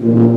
Mm-hmm.